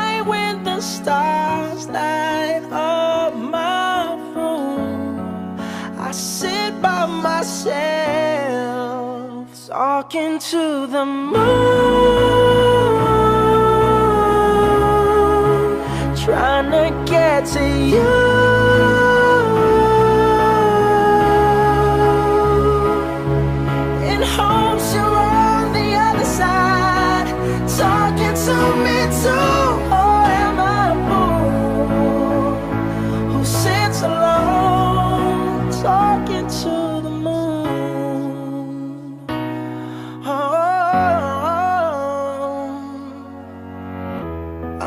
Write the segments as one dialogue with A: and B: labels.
A: night when the stars light up my room, I sit by myself talking to the moon, trying to get to you.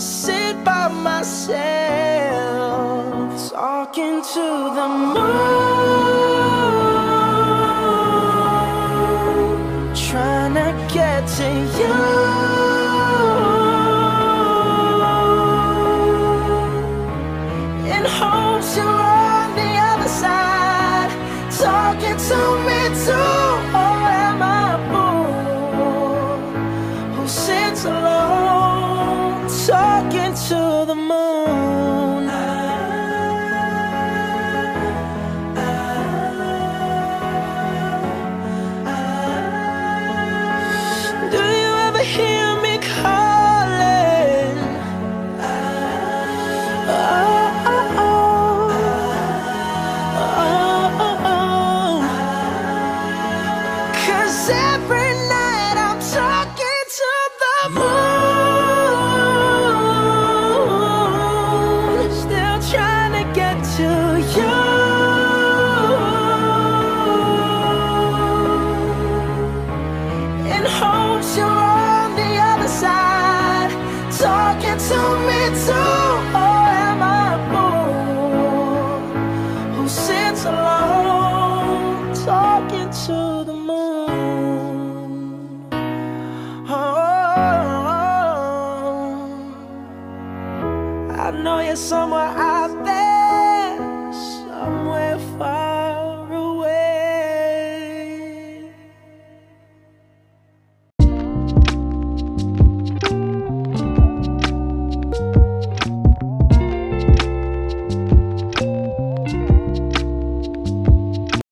A: Sit by myself talking to the moon, trying to get to you. Hopes you're on the other side, talking to me too. Or am I a fool who sits alone, I the fool who sits alone talking to the moon? Oh, I know you're somewhere out there